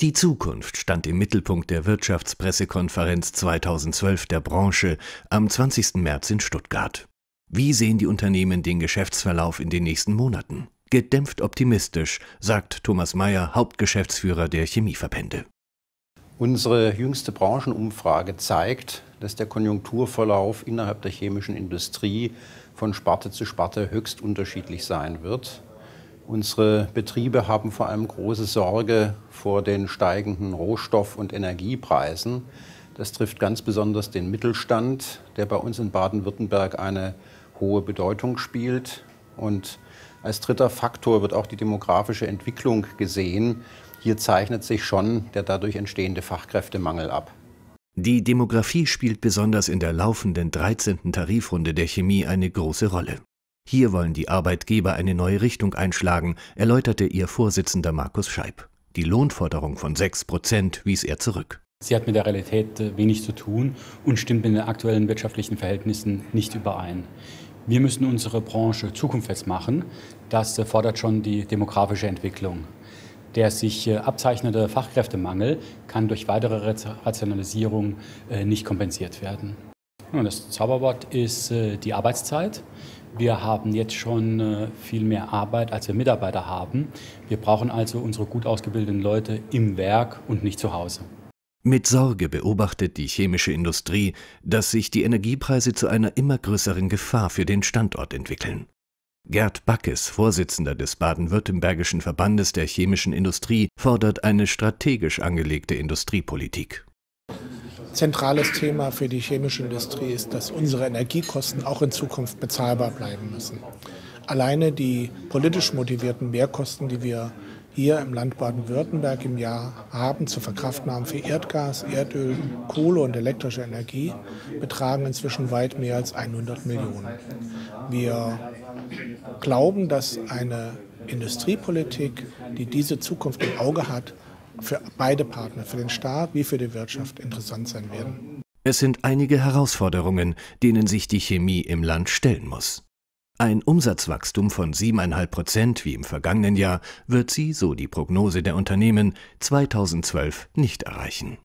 Die Zukunft stand im Mittelpunkt der Wirtschaftspressekonferenz 2012 der Branche am 20. März in Stuttgart. Wie sehen die Unternehmen den Geschäftsverlauf in den nächsten Monaten? Gedämpft optimistisch, sagt Thomas Mayer, Hauptgeschäftsführer der Chemieverbände. Unsere jüngste Branchenumfrage zeigt, dass der Konjunkturverlauf innerhalb der chemischen Industrie von Sparte zu Sparte höchst unterschiedlich sein wird. Unsere Betriebe haben vor allem große Sorge vor den steigenden Rohstoff- und Energiepreisen. Das trifft ganz besonders den Mittelstand, der bei uns in Baden-Württemberg eine hohe Bedeutung spielt. Und als dritter Faktor wird auch die demografische Entwicklung gesehen. Hier zeichnet sich schon der dadurch entstehende Fachkräftemangel ab. Die Demografie spielt besonders in der laufenden 13. Tarifrunde der Chemie eine große Rolle. Hier wollen die Arbeitgeber eine neue Richtung einschlagen, erläuterte ihr Vorsitzender Markus Scheib. Die Lohnforderung von 6 Prozent wies er zurück. Sie hat mit der Realität äh, wenig zu tun und stimmt in den aktuellen wirtschaftlichen Verhältnissen nicht überein. Wir müssen unsere Branche zukunftsfest machen. Das äh, fordert schon die demografische Entwicklung. Der sich äh, abzeichnende Fachkräftemangel kann durch weitere Rationalisierung nicht kompensiert werden. Das Zauberwort ist die Arbeitszeit. Wir haben jetzt schon äh, viel mehr Arbeit, als wir Mitarbeiter haben. Wir brauchen also unsere gut ausgebildeten Leute im Werk und nicht zu Hause. Mit Sorge beobachtet die chemische Industrie, dass sich die Energiepreise zu einer immer größeren Gefahr für den Standort entwickeln. Gerd Backes, Vorsitzender des baden-württembergischen Verbandes der chemischen Industrie, fordert eine strategisch angelegte Industriepolitik. Zentrales Thema für die chemische Industrie ist, dass unsere Energiekosten auch in Zukunft bezahlbar bleiben müssen. Alleine die politisch motivierten Mehrkosten, die wir hier im Land Baden-Württemberg im Jahr haben zur verkraften haben für Erdgas, Erdöl, Kohle und elektrische Energie, betragen inzwischen weit mehr als 100 Millionen. Wir glauben, dass eine Industriepolitik, die diese Zukunft im Auge hat, für beide Partner, für den Staat wie für die Wirtschaft interessant sein werden. Es sind einige Herausforderungen, denen sich die Chemie im Land stellen muss. Ein Umsatzwachstum von 7,5 Prozent wie im vergangenen Jahr wird sie, so die Prognose der Unternehmen, 2012 nicht erreichen.